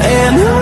and